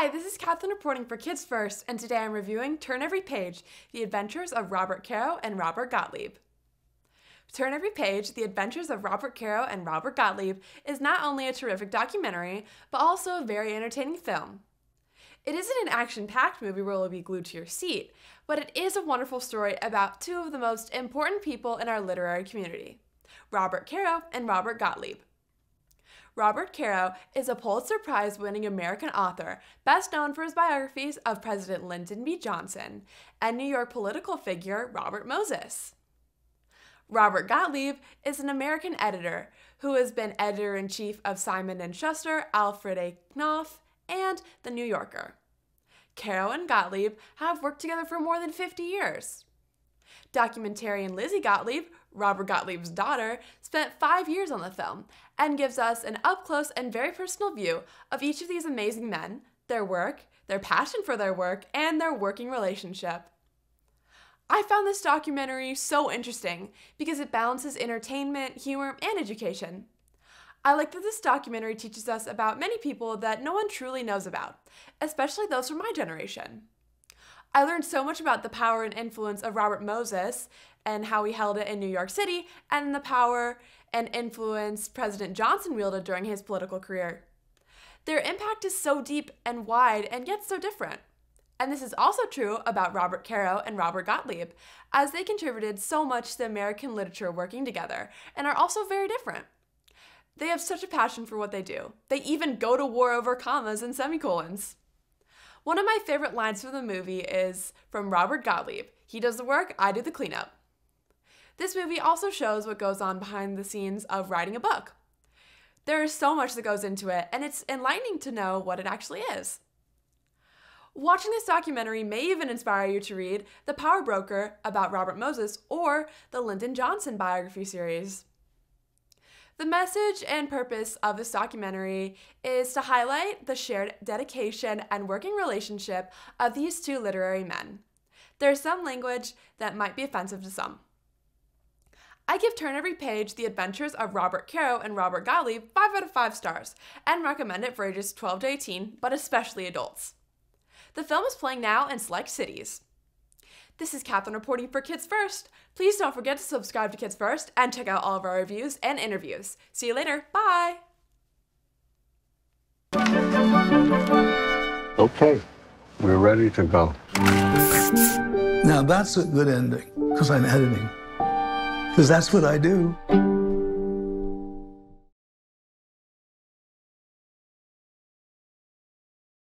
Hi, this is Katherine reporting for Kids First, and today I'm reviewing Turn Every Page The Adventures of Robert Caro and Robert Gottlieb. Turn Every Page The Adventures of Robert Caro and Robert Gottlieb is not only a terrific documentary, but also a very entertaining film. It isn't an action packed movie where you'll be glued to your seat, but it is a wonderful story about two of the most important people in our literary community Robert Caro and Robert Gottlieb. Robert Caro is a Pulitzer Prize winning American author, best known for his biographies of President Lyndon B. Johnson and New York political figure Robert Moses. Robert Gottlieb is an American editor who has been editor in chief of Simon Schuster, Alfred A. Knopf, and The New Yorker. Caro and Gottlieb have worked together for more than 50 years. Documentarian Lizzie Gottlieb, Robert Gottlieb's daughter, spent five years on the film and gives us an up close and very personal view of each of these amazing men, their work, their passion for their work, and their working relationship. I found this documentary so interesting because it balances entertainment, humor, and education. I like that this documentary teaches us about many people that no one truly knows about, especially those from my generation. I learned so much about the power and influence of Robert Moses and how he held it in New York City, and the power and influence President Johnson wielded during his political career. Their impact is so deep and wide, and yet so different. And this is also true about Robert Caro and Robert Gottlieb, as they contributed so much to American literature working together and are also very different. They have such a passion for what they do. They even go to war over commas and semicolons. One of my favorite lines from the movie is from Robert Gottlieb He does the work, I do the cleanup. This movie also shows what goes on behind the scenes of writing a book. There is so much that goes into it, and it's enlightening to know what it actually is. Watching this documentary may even inspire you to read The Power Broker about Robert Moses or the Lyndon Johnson biography series. The message and purpose of this documentary is to highlight the shared dedication and working relationship of these two literary men. There's some language that might be offensive to some. I give Turn Every Page The Adventures of Robert Caro and Robert Gottlieb 5 out of 5 stars and recommend it for ages 12 to 18, but especially adults. The film is playing now in select cities. This is Katherine reporting for Kids First. Please don't forget to subscribe to Kids First and check out all of our reviews and interviews. See you later. Bye. Okay, we're ready to go. Now that's a good ending because I'm editing. Because that's what I do.